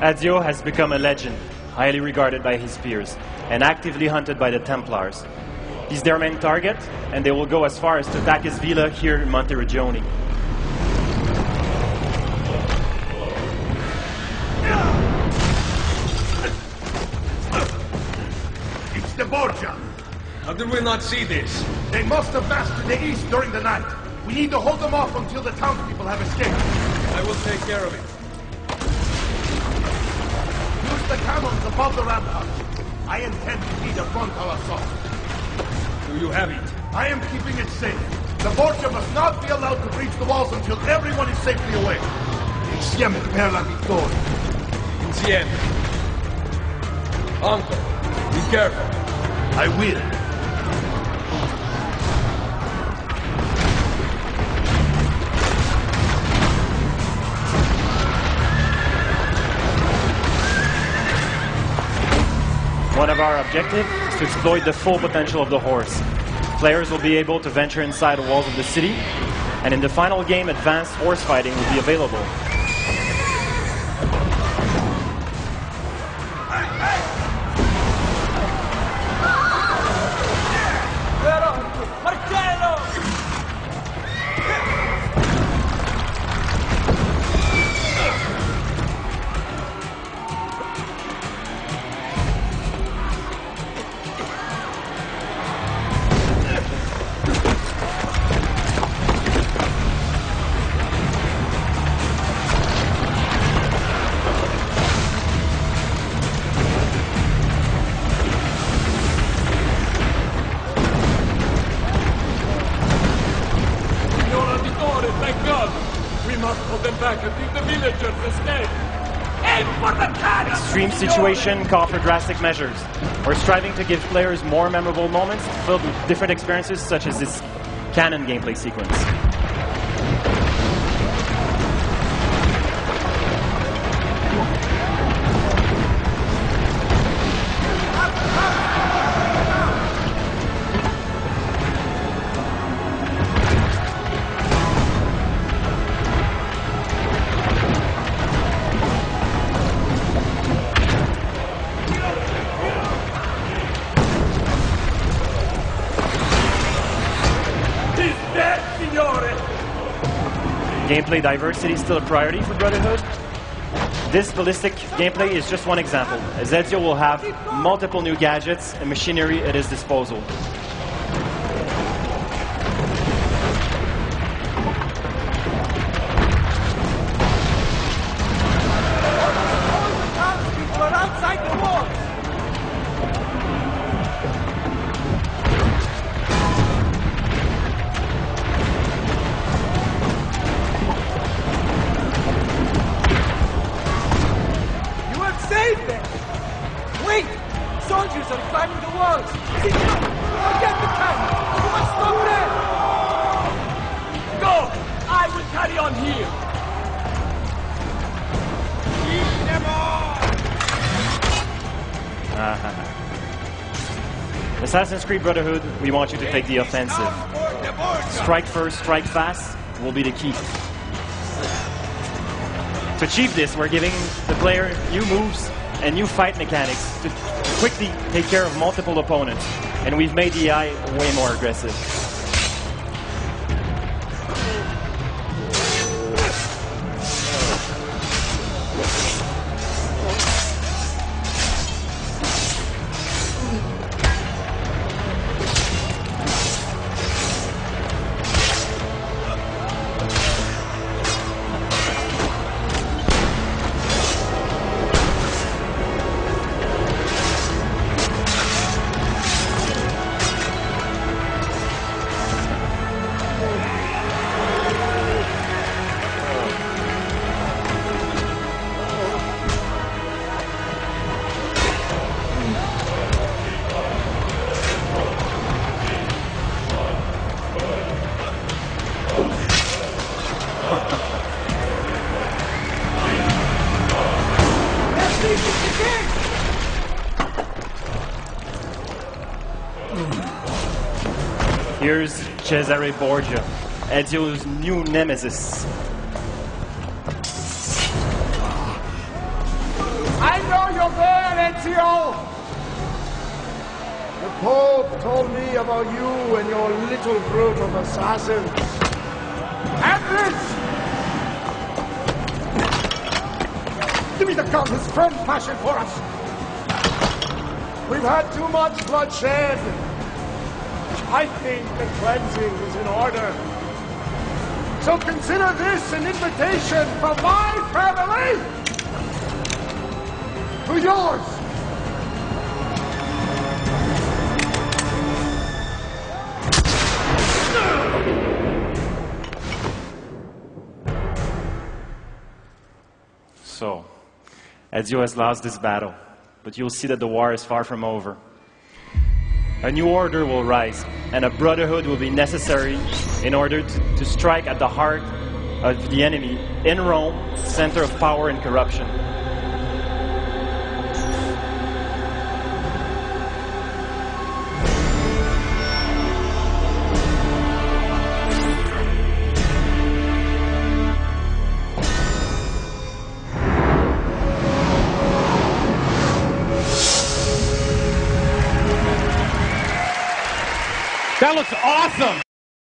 Ezio has become a legend, highly regarded by his peers, and actively hunted by the Templars. He's their main target, and they will go as far as to attack his villa here in Monteriggioni. It's the Borgia. How did we not see this? They must have passed to the east during the night. We need to hold them off until the townspeople have escaped. I will take care of it. The camels above the rampart. I intend to lead a frontal assault. Do you have it? I am keeping it safe. The Borgia must not be allowed to breach the walls until everyone is safely away. Insieme per la vittoria. Insieme. Uncle, be careful. I will. One of our objectives is to exploit the full potential of the horse. Players will be able to venture inside the walls of the city, and in the final game, advanced horse fighting will be available. Extreme situation call for drastic measures. We're striving to give players more memorable moments filled with different experiences, such as this cannon gameplay sequence. Gameplay diversity is still a priority for Brotherhood. This ballistic gameplay is just one example, as Ezio will have multiple new gadgets and machinery at his disposal. The! Assassin's Creed Brotherhood, we want you to take the offensive. Strike first, strike fast will be the key. To achieve this, we're giving the player new moves and new fight mechanics to quickly take care of multiple opponents. And we've made the AI way more aggressive. Here's Cesare Borgia, Ezio's new nemesis. I know you're there, Ezio! The Pope told me about you and your little group of assassins. Andres! Give me the gun his friend fashioned for us! We've had too much bloodshed. I think the cleansing is in order. So consider this an invitation from my family to yours. So, Ezio has lost this battle, but you'll see that the war is far from over. A new order will rise, and a brotherhood will be necessary in order to, to strike at the heart of the enemy in Rome, center of power and corruption. That looks awesome.